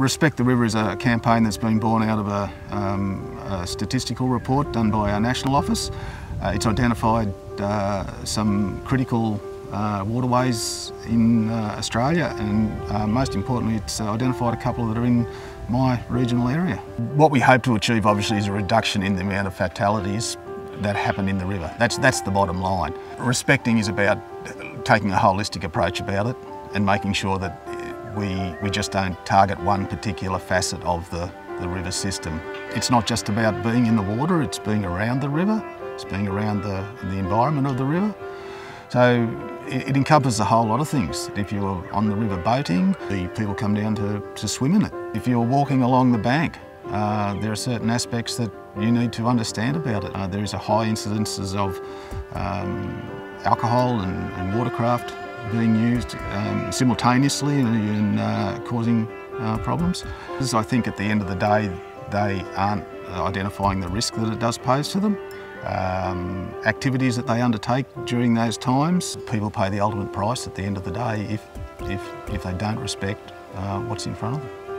Respect the River is a campaign that's been born out of a, um, a statistical report done by our national office. Uh, it's identified uh, some critical uh, waterways in uh, Australia and uh, most importantly it's identified a couple that are in my regional area. What we hope to achieve obviously is a reduction in the amount of fatalities that happen in the river. That's, that's the bottom line. Respecting is about taking a holistic approach about it and making sure that we, we just don't target one particular facet of the, the river system. It's not just about being in the water, it's being around the river, it's being around the, the environment of the river. So it, it encompasses a whole lot of things. If you're on the river boating, the people come down to, to swim in it. If you're walking along the bank, uh, there are certain aspects that you need to understand about it. Uh, there is a high incidences of um, alcohol and, and, watercraft being used um, simultaneously and uh, causing uh, problems. I think at the end of the day they aren't identifying the risk that it does pose to them. Um, activities that they undertake during those times, people pay the ultimate price at the end of the day if, if, if they don't respect uh, what's in front of them.